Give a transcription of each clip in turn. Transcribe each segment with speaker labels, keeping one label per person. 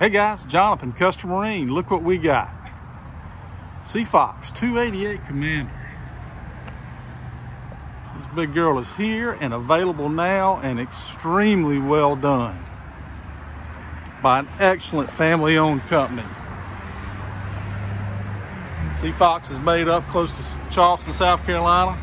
Speaker 1: Hey guys, Jonathan, Custom Marine. Look what we got. Sea Fox 288 Commander. This big girl is here and available now and extremely well done by an excellent family-owned company. Sea Fox is made up close to Charleston, South Carolina.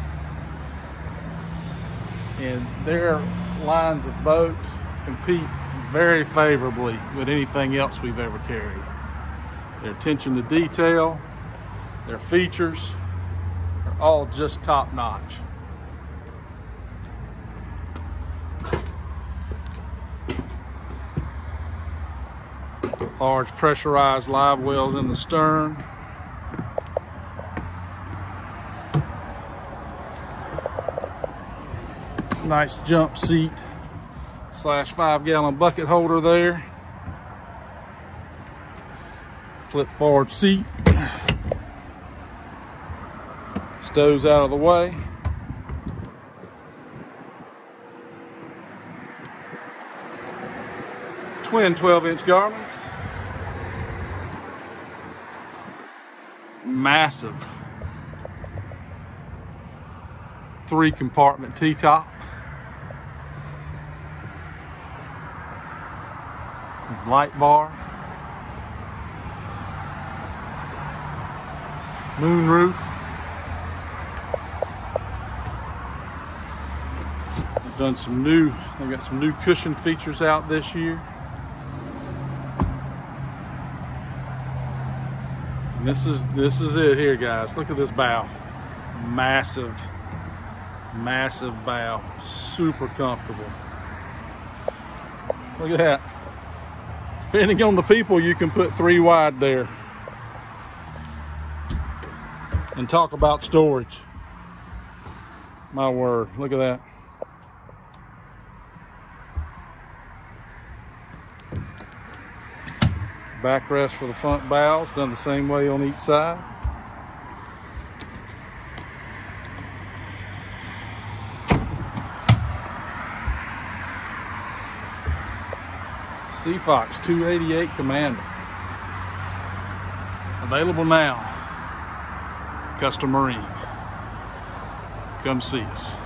Speaker 1: And their lines of boats compete very favorably with anything else we've ever carried. Their attention to detail, their features are all just top notch. Large pressurized live wells in the stern. Nice jump seat slash five gallon bucket holder there. Flip forward seat. Stows out of the way. Twin 12 inch Garmins. Massive three compartment T-top. Light bar, moon roof. I've done some new, I've got some new cushion features out this year. And this is this is it here guys. Look at this bow. Massive, massive bow. Super comfortable. Look at that. Depending on the people, you can put three wide there. And talk about storage. My word, look at that. Backrest for the front bows, done the same way on each side. Sea Fox 288 Commander. Available now. Custom Marine. Come see us.